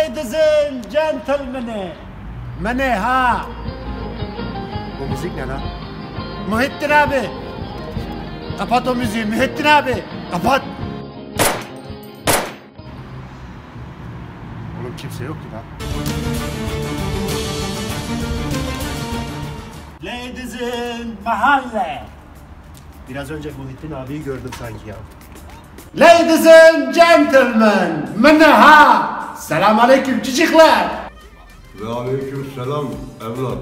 Ladies and gentlemen. Mene ha. Bu müzik ne lan? Muhittin abi. Kapat o müziği Muhittin abi. Kapat. Oğlum kimse yok ki lan. Ladies and mahalle. Biraz önce Muhittin abiyi gördüm sanki ya. Ladies and gentlemen. Mene ha. Selam aleyküm çocuklar. Ve aleyküm selam evlat.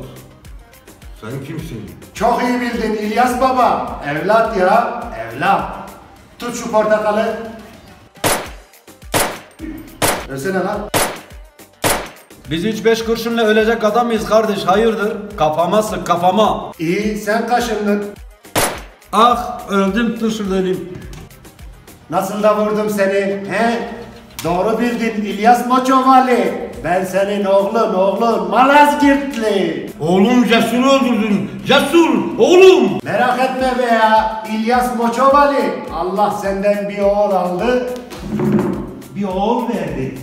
Sen kimsin? Çok iyi bildin İlyas baba. Evlat ya, evlat. Tut şu portakalı. Versene lan. Biz hiç beş kurşunla ölecek adam mıyız kardeş? Hayırdır? Kafama sık kafama. İyi, sen kaşındın. Ah öldüm dur şurada öleyim. Nasıl da vurdum seni, he? Doğru bildin İlyas Moçovali. Ben senin oğlun, oğlun Malazgirtli. Oğlum Cesur'u öldürdün. Cesur oğlum. Merak etme be ya, İlyas Moçovali. Allah senden bir oğul aldı, bir oğul verdi.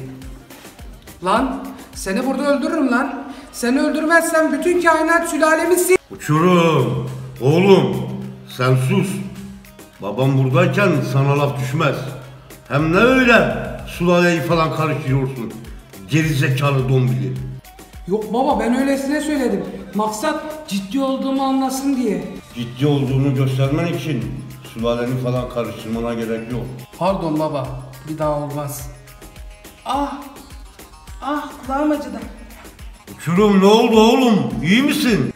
Lan seni burada öldürürüm lan. Seni öldürmezsem bütün kainat sülalemi. Uçurum. Oğlum sen sus. Babam buradayken sana laf düşmez. Hem ne öyle sulaleyi falan karıştırıyorsun. Gerizekalı dombili. Yok baba ben öylesine söyledim. Maksat ciddi olduğumu anlasın diye. Ciddi olduğunu göstermen için sulaleni falan karıştırmana gerek yok. Pardon baba bir daha olmaz. Ah ah kulağım acıdı. Uçurum ne oldu oğlum? İyi misin?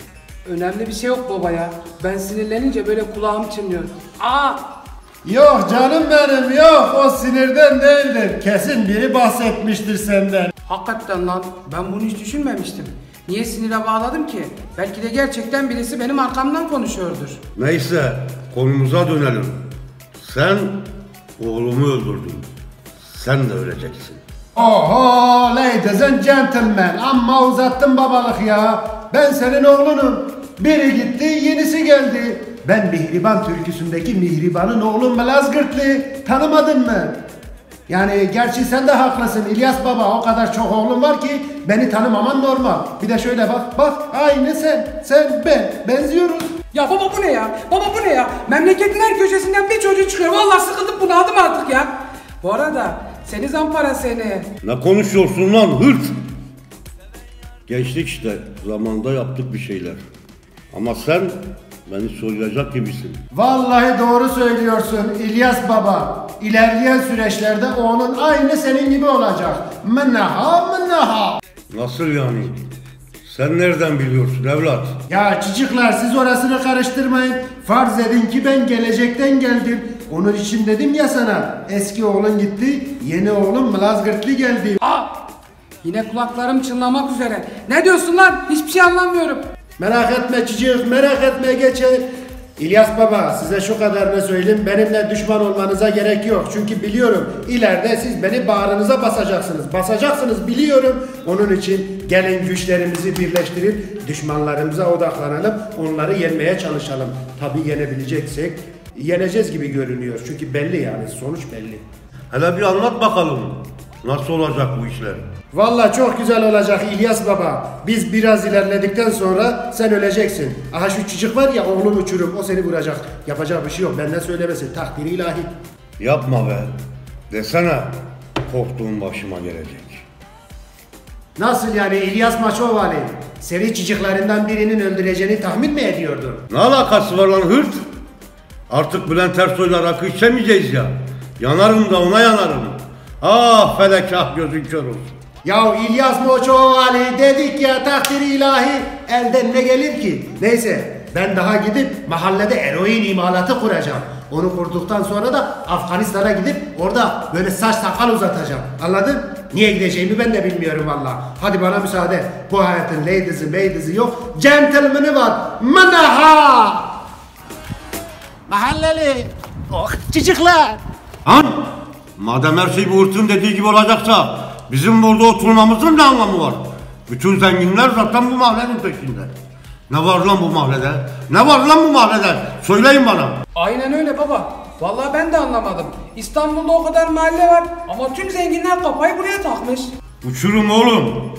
Önemli bir şey yok baba ya. Ben sinirlenince böyle kulağım çınlıyor. Ah Yok canım benim yok o sinirden değildir. Kesin biri bahsetmiştir senden. hakikaten lan ben bunu hiç düşünmemiştim. Niye sinire bağladım ki? Belki de gerçekten birisi benim arkamdan konuşuyordur. Neyse konumuza dönelim. Sen oğlumu öldürdün. Sen de öleceksin. Oho ladies and gentlemen amma uzattın babalık ya. Ben senin oğlunum. Biri gitti yenisi geldi. Ben Mihriban türküsündeki Mihriban'ın oğlu Malazgirtli. Tanımadın mı? Yani gerçi sen de haklısın İlyas baba o kadar çok oğlum var ki beni tanımaman normal. Bir de şöyle bak bak aynı sen sen ben benziyoruz. Ya baba bu ne ya? Baba bu ne ya? Memleketin her köşesinden bir çocuk çıkıyor. Vallahi sıkıldım bunaldım artık ya. Bu arada seni zampara seni. Ne konuşuyorsun lan hırt? Gençlik işte. Zamanda yaptık bir şeyler. Ama sen beni soyacak gibisin. Vallahi doğru söylüyorsun İlyas Baba. İlerleyen süreçlerde onun aynı senin gibi olacak. Mınnaha mınnaha. Nasıl yani? Sen nereden biliyorsun evlat? Ya çocuklar siz orasını karıştırmayın. Farz edin ki ben gelecekten geldim. Onun için dedim ya sana. Eski oğlun gitti, yeni oğlum Malazgirtli geldi. Aa! Yine kulaklarım çınlamak üzere. Ne diyorsun lan? Hiçbir şey anlamıyorum. Merak etme çocuk, merak etme geçer. İlyas Baba size şu kadarını söyleyeyim. Benimle düşman olmanıza gerek yok. Çünkü biliyorum ileride siz beni bağrınıza basacaksınız. Basacaksınız biliyorum. Onun için gelin güçlerimizi birleştirip düşmanlarımıza odaklanalım. Onları yenmeye çalışalım. Tabii yenebileceksek yeneceğiz gibi görünüyor. Çünkü belli yani sonuç belli. Hele bir anlat bakalım. Nasıl olacak bu işler? Vallahi çok güzel olacak İlyas Baba. Biz biraz ilerledikten sonra sen öleceksin. Aha şu çocuk var ya oğlum uçurum o seni vuracak. Yapacak bir şey yok benden söylemesin takdiri ilahi. Yapma be. Desene korktuğum başıma gelecek. Nasıl yani İlyas Maçovali? Seri çocuklarından birinin öldüreceğini tahmin mi ediyordun? Ne alakası var lan hırt? Artık Bülent Ersoy'la rakı içemeyeceğiz ya. Yanarım da ona yanarım. Ah felek ah gözün kör olsun. Ya İlyas Moçovali dedik ya takdiri ilahi elden ne gelir ki? Neyse ben daha gidip mahallede eroin imalatı kuracağım. Onu kurduktan sonra da Afganistan'a gidip orada böyle saç sakal uzatacağım. Anladın? Niye gideceğimi ben de bilmiyorum valla. Hadi bana müsaade. Bu hayatın ladies'i maides'i yok. Gentleman'ı var. Manaha! Mahalleli. Oh çocuklar. An! Madem her şey bu hırtın dediği gibi olacaksa bizim burada oturmamızın ne anlamı var? Bütün zenginler zaten bu mahallenin peşinde. Ne var lan bu mahallede? Ne var lan bu mahallede? Söyleyin bana. Aynen öyle baba. Vallahi ben de anlamadım. İstanbul'da o kadar mahalle var ama tüm zenginler kafayı buraya takmış. Uçurum oğlum.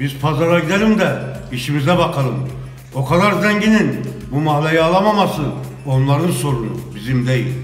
Biz pazara gidelim de işimize bakalım. O kadar zenginin bu mahalleyi alamaması onların sorunu, bizim değil.